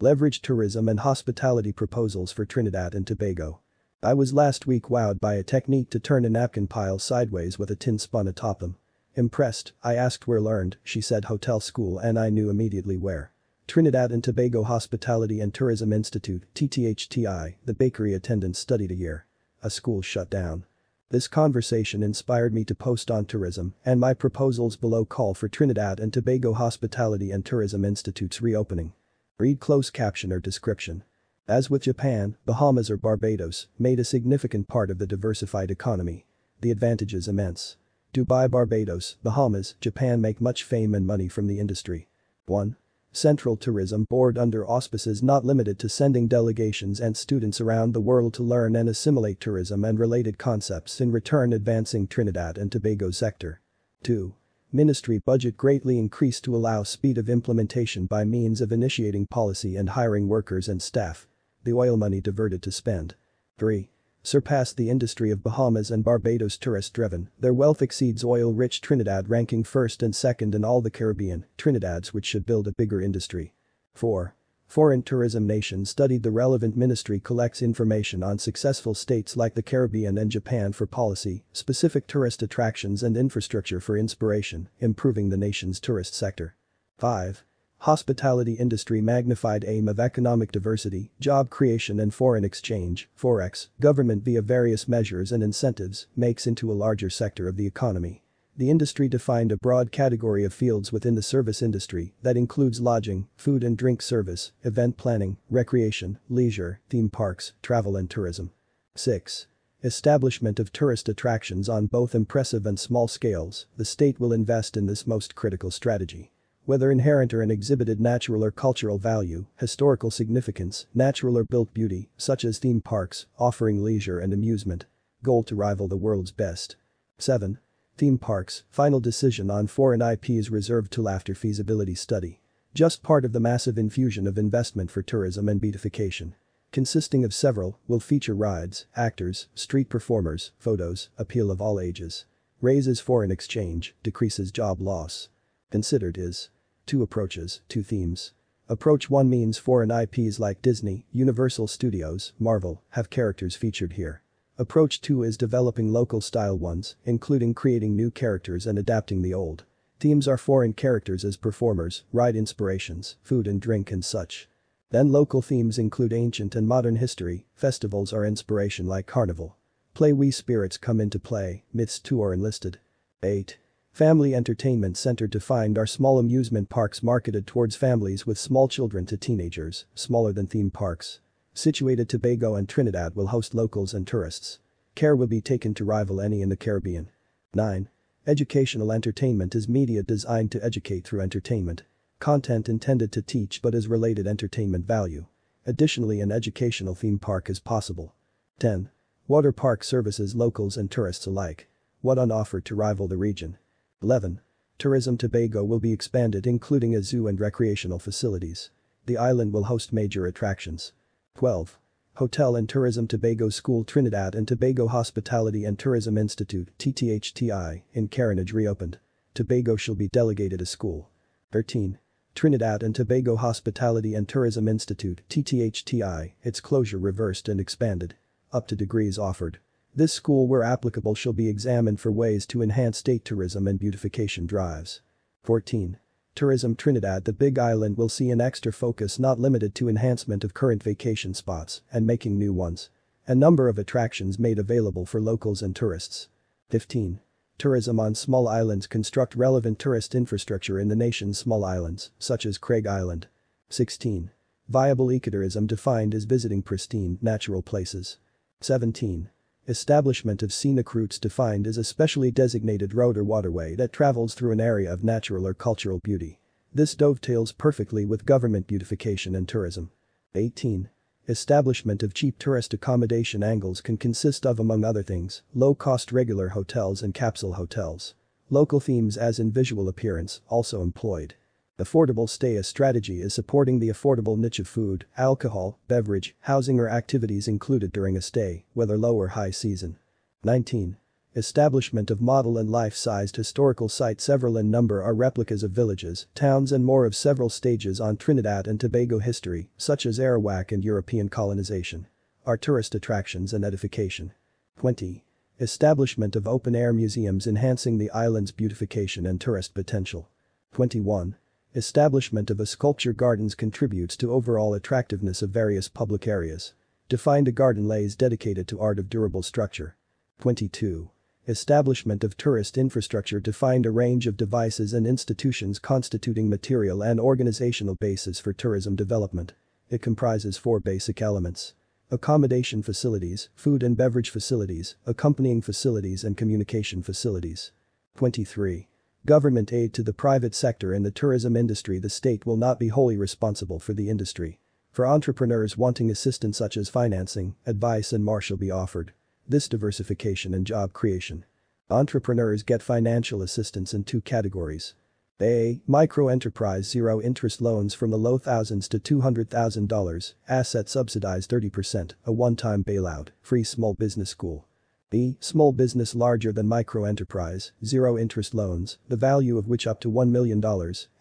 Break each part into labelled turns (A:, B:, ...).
A: Leverage tourism and hospitality proposals for Trinidad and Tobago. I was last week wowed by a technique to turn a napkin pile sideways with a tin spun atop them. Impressed, I asked where learned, she said hotel school and I knew immediately where. Trinidad and Tobago Hospitality and Tourism Institute, TTHTI, the bakery attendant studied a year. A school shut down. This conversation inspired me to post on tourism, and my proposals below call for Trinidad and Tobago Hospitality and Tourism Institute's reopening. Read close caption or description. As with Japan, Bahamas or Barbados made a significant part of the diversified economy. The advantage is immense. Dubai Barbados, Bahamas, Japan make much fame and money from the industry. 1. Central Tourism Board under auspices not limited to sending delegations and students around the world to learn and assimilate tourism and related concepts in return advancing Trinidad and Tobago sector. 2. Ministry budget greatly increased to allow speed of implementation by means of initiating policy and hiring workers and staff. The oil money diverted to spend. 3 surpassed the industry of Bahamas and Barbados tourist-driven, their wealth exceeds oil-rich Trinidad ranking first and second in all the Caribbean, Trinidad's which should build a bigger industry. 4. Foreign tourism nation studied the relevant ministry collects information on successful states like the Caribbean and Japan for policy, specific tourist attractions and infrastructure for inspiration, improving the nation's tourist sector. 5. Hospitality industry magnified aim of economic diversity, job creation and foreign exchange, forex, government via various measures and incentives, makes into a larger sector of the economy. The industry defined a broad category of fields within the service industry that includes lodging, food and drink service, event planning, recreation, leisure, theme parks, travel and tourism. 6. Establishment of tourist attractions on both impressive and small scales, the state will invest in this most critical strategy whether inherent or an exhibited natural or cultural value, historical significance, natural or built beauty, such as theme parks, offering leisure and amusement. Goal to rival the world's best. 7. Theme parks, final decision on foreign IPs reserved till after feasibility study. Just part of the massive infusion of investment for tourism and beautification. Consisting of several, will feature rides, actors, street performers, photos, appeal of all ages. Raises foreign exchange, decreases job loss. Considered is two approaches, two themes. Approach 1 means foreign IPs like Disney, Universal Studios, Marvel, have characters featured here. Approach 2 is developing local style ones, including creating new characters and adapting the old. Themes are foreign characters as performers, ride inspirations, food and drink and such. Then local themes include ancient and modern history, festivals are inspiration like carnival. Play we spirits come into play, myths too are enlisted. 8. Family entertainment center defined are small amusement parks marketed towards families with small children to teenagers, smaller than theme parks. Situated Tobago and Trinidad will host locals and tourists. Care will be taken to rival any in the Caribbean. 9. Educational entertainment is media designed to educate through entertainment. Content intended to teach but is related entertainment value. Additionally an educational theme park is possible. 10. Water park services locals and tourists alike. What on offer to rival the region? 11. Tourism Tobago will be expanded including a zoo and recreational facilities. The island will host major attractions. 12. Hotel and Tourism Tobago School Trinidad and Tobago Hospitality and Tourism Institute TTHTI in Carenage reopened. Tobago shall be delegated a school. 13. Trinidad and Tobago Hospitality and Tourism Institute TTHTI, its closure reversed and expanded. Up to degrees offered. This school where applicable shall be examined for ways to enhance state tourism and beautification drives. 14. Tourism Trinidad The Big Island will see an extra focus not limited to enhancement of current vacation spots and making new ones. A number of attractions made available for locals and tourists. 15. Tourism on small islands construct relevant tourist infrastructure in the nation's small islands, such as Craig Island. 16. Viable ecotourism defined as visiting pristine, natural places. 17. Establishment of scenic routes defined as a specially designated road or waterway that travels through an area of natural or cultural beauty. This dovetails perfectly with government beautification and tourism. 18. Establishment of cheap tourist accommodation angles can consist of among other things, low-cost regular hotels and capsule hotels. Local themes as in visual appearance, also employed. Affordable stay A strategy is supporting the affordable niche of food, alcohol, beverage, housing or activities included during a stay, whether low or high season. 19. Establishment of model and life-sized historical sites several in number are replicas of villages, towns and more of several stages on Trinidad and Tobago history, such as Arawak and European colonization. Are tourist attractions and edification. 20. Establishment of open-air museums enhancing the island's beautification and tourist potential. 21. Establishment of a sculpture gardens contributes to overall attractiveness of various public areas. Defined a garden lays dedicated to art of durable structure. 22. Establishment of tourist infrastructure defined a range of devices and institutions constituting material and organizational basis for tourism development. It comprises four basic elements. Accommodation facilities, food and beverage facilities, accompanying facilities and communication facilities. 23. Government aid to the private sector in the tourism industry The state will not be wholly responsible for the industry. For entrepreneurs wanting assistance such as financing, advice and more shall be offered. This diversification and job creation. Entrepreneurs get financial assistance in two categories. A. Micro-enterprise zero-interest loans from the low thousands to $200,000, asset subsidized 30%, a one-time bailout, free small business school. B. Small business larger than micro-enterprise, zero-interest loans, the value of which up to $1 million,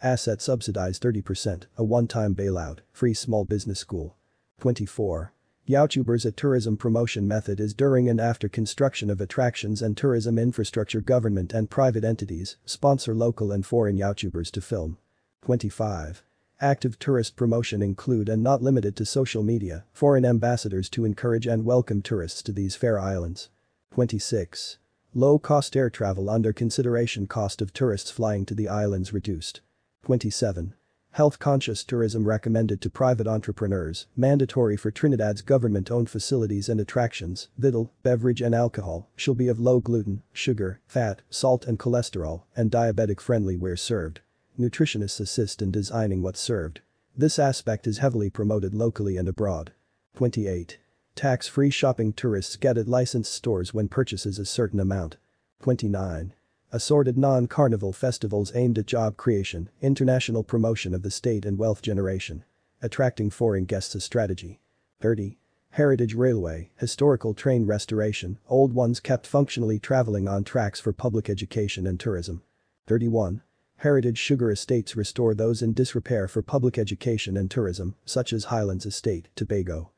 A: asset subsidized 30%, a one-time bailout, free small business school. 24. YouTubers a tourism promotion method is during and after construction of attractions and tourism infrastructure government and private entities sponsor local and foreign YouTubers to film. 25. Active tourist promotion include and not limited to social media, foreign ambassadors to encourage and welcome tourists to these fair islands. 26. Low-cost air travel under consideration cost of tourists flying to the islands reduced. 27. Health-conscious tourism recommended to private entrepreneurs, mandatory for Trinidad's government-owned facilities and attractions, victual, beverage and alcohol, shall be of low gluten, sugar, fat, salt and cholesterol, and diabetic-friendly where served. Nutritionists assist in designing what's served. This aspect is heavily promoted locally and abroad. 28. Tax-free shopping tourists get at licensed stores when purchases a certain amount. 29. Assorted non-carnival festivals aimed at job creation, international promotion of the state and wealth generation. Attracting foreign guests a strategy. 30. Heritage Railway, historical train restoration, old ones kept functionally traveling on tracks for public education and tourism. 31. Heritage Sugar Estates restore those in disrepair for public education and tourism, such as Highlands Estate, Tobago.